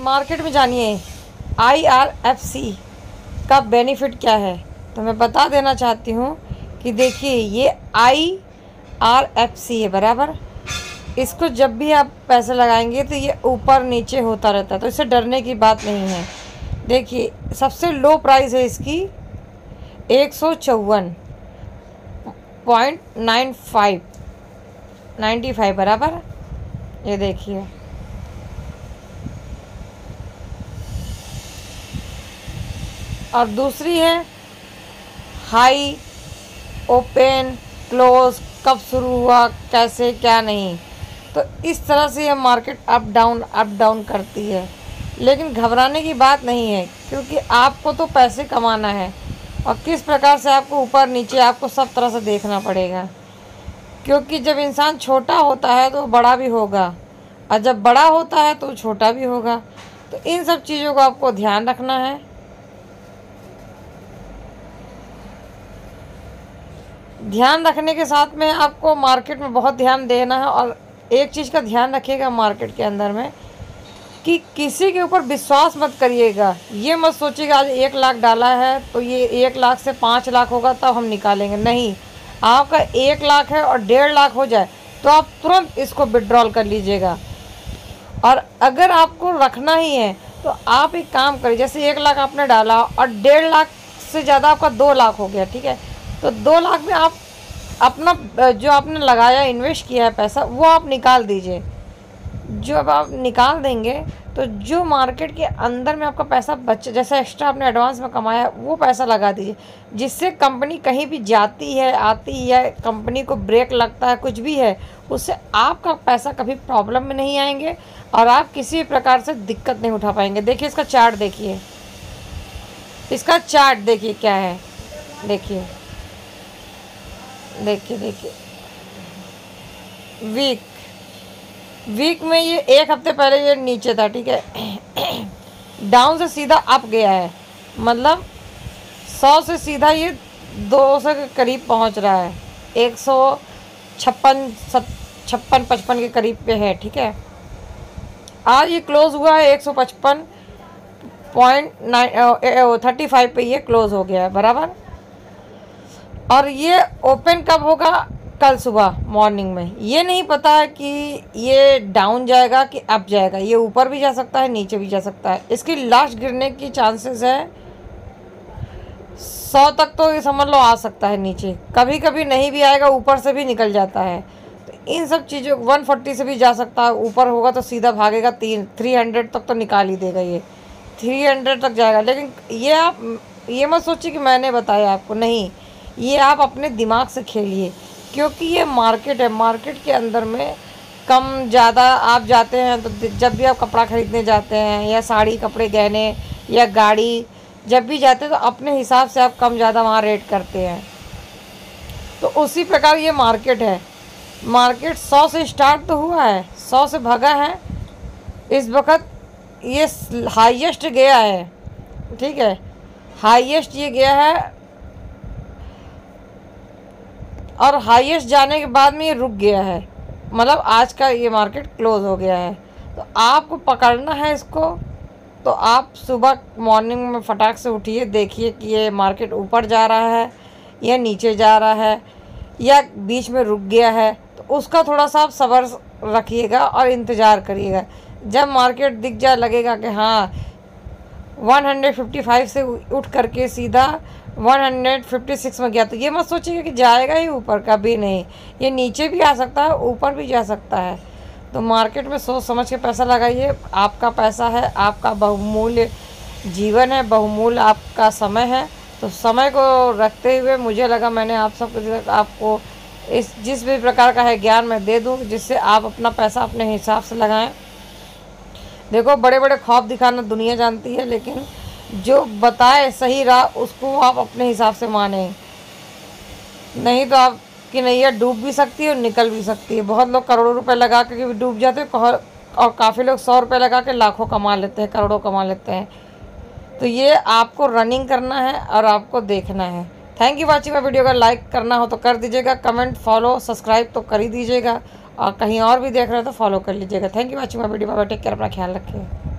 Market में जानिए IRFC का बेनिफिट क्या है? तो मैं बता देना चाहती हूँ कि देखिए, ये आई आर एफ़ सी है, बराबर? इसको जब भी आप पैसे लगाएँगे तो ये ऊपर नीचे होता रहता है तो इससे डरने की बात नहीं है। देखिए, सबसे लो प्राइस है इसकी एक सौ चौवन point nine five, ninety five, बराबर? ये देखिए। और दूसरी है, हाई, ओपन, क्लोज, कब शुरू हुआ, कैसे, क्या नहीं। तो इस तरह से यह market up down up down करती है। लेकिन घबराने की बात नहीं है, क्योंकि आपको तो पैसे कमाना है। और किस प्रकार से आपको ऊपर नीचे, आपको सब तरह से देखना पड़ेगा। क्योंकि जब इंसान छोटा होता है तो बड़ा भी होगा। और जब बड़ा होता है तो छोटा भी होगा। तो इन सब चीज़ों को आपको ध्यान रखना है। ध्यान रखने के साथ में आपको मार्केट में बहुत ध्यान देना है और एक चीज़ का ध्यान रखिएगा मार्केट के अंदर में कि किसी के ऊपर विश्वास मत करिएगा। ये मत सोचिएगा, आज एक लाख डाला है तो ये एक लाख से पाँच लाख होगा, तब हम निकालेंगे। नहीं, आपका एक लाख है और डेढ़ लाख हो जाए तो आप तुरंत इसको विड्रॉल कर लीजिएगा। और अगर आपको रखना ही है तो आप एक काम करिए, जैसे एक लाख आपने डाला और डेढ़ लाख से ज़्यादा आपका दो लाख हो गया, ठीक है? तो दो लाख में आप अपना, जो आपने लगाया इन्वेस्ट किया है पैसा, वो आप निकाल दीजिए। जो अब आप निकाल देंगे तो जो मार्केट के अंदर में आपका पैसा बच, जैसे एक्स्ट्रा आपने एडवांस में कमाया, वो पैसा लगा दीजिए। जिससे कंपनी कहीं भी जाती है, आती है कंपनी को ब्रेक लगता है, कुछ भी है, उससे आपका पैसा कभी प्रॉब्लम में नहीं आएँगे और आप किसी भी प्रकार से दिक्कत नहीं उठा पाएँगे। देखिए इसका चार्ट देखिए। इसका चार्ट देखिए क्या है। देखिए। देखिए देखिए। वीक वीक में ये एक हफ़्ते पहले ये नीचे था, ठीक है? डाउन से सीधा अप गया है। मतलब सौ से सीधा ये दो सौ के करीब पहुँच रहा है। एक सौ छप्पन छप्पन, पचपन के करीब पे है, ठीक है? आज ये क्लोज हुआ है एक सौ पचपन पॉइंट नाइन थर्टी फाइव पे ये क्लोज हो गया है, बराबर? और ये ओपन कब होगा? कल सुबह मॉर्निंग में। ये नहीं पता है कि ये डाउन जाएगा कि अप जाएगा। ये ऊपर भी जा सकता है, नीचे भी जा सकता है। इसकी लास्ट गिरने की चांसेस है। सौ तक तो ये समझ लो आ सकता है नीचे। कभी कभी नहीं भी आएगा, ऊपर से भी निकल जाता है। तो इन सब चीज़ों वन फोर्टी से भी जा सकता है। ऊपर होगा तो सीधा भागेगा तीन थ्री हंड्रेड तक तो निकाल ही देगा ये। थ्री हंड्रेड तक जाएगा। लेकिन ये आप, ये मत सोचिए कि मैंने बताया आपको। नहीं ये आप अपने दिमाग से खेलिए, क्योंकि ये मार्केट है। मार्केट के अंदर में कम ज़्यादा आप जाते हैं तो जब भी आप कपड़ा ख़रीदने जाते हैं या साड़ी, कपड़े गहने या गाड़ी जब भी जाते हैं तो अपने हिसाब से आप कम ज़्यादा वहाँ रेट करते हैं। तो उसी प्रकार ये मार्केट है। मार्केट सौ से स्टार्ट तो हुआ है, सौ से भगा है। इस वक्त ये हाईएस्ट गया है, ठीक है। हाईएस्ट ये गया है और हाईएस्ट जाने के बाद में ये रुक गया है। मतलब आज का ये मार्केट क्लोज हो गया है। तो आपको पकड़ना है इसको तो आप सुबह मॉर्निंग में फटाक से उठिए, देखिए कि ये मार्केट ऊपर जा रहा है या नीचे जा रहा है या बीच में रुक गया है। तो उसका थोड़ा सा आप सब्र रखिएगा और इंतज़ार करिएगा। जब मार्केट दिख जाए, लगेगा कि हाँ 155 से उठ करके सीधा 156 में गया तो ये मत सोचिएगा कि जाएगा ही ऊपर, कभी नहीं। ये नीचे भी आ सकता है, ऊपर भी जा सकता है। तो मार्केट में सोच समझ के पैसा लगाइए, आपका पैसा है, आपका बहुमूल्य जीवन है, बहुमूल्य आपका समय है। तो समय को रखते हुए मुझे लगा मैंने आप सबको आपको इस, जिस भी प्रकार का है ज्ञान मैं दे दूँ, जिससे आप अपना पैसा अपने हिसाब से लगाएँ। देखो बड़े बड़े ख्वाब दिखाना दुनिया जानती है, लेकिन जो बताए सही राह, उसको आप अपने हिसाब से माने। नहीं तो आपकी नैया डूब भी सकती है और निकल भी सकती है। बहुत लोग करोड़ों रुपए लगा के डूब जाते हैं और काफ़ी लोग सौ रुपये लगा के लाखों कमा लेते हैं, करोड़ों कमा लेते हैं। तो ये आपको रनिंग करना है और आपको देखना है। Thank you watching my video का लाइक करना हो तो कर दीजिएगा। कमेंट फॉलो सब्सक्राइब तो कर ही दीजिएगा। और कहीं और भी देख रहे हो तो फॉलो कर लीजिएगा। Thank you watching my video Baba take care अपना ख्याल रखें।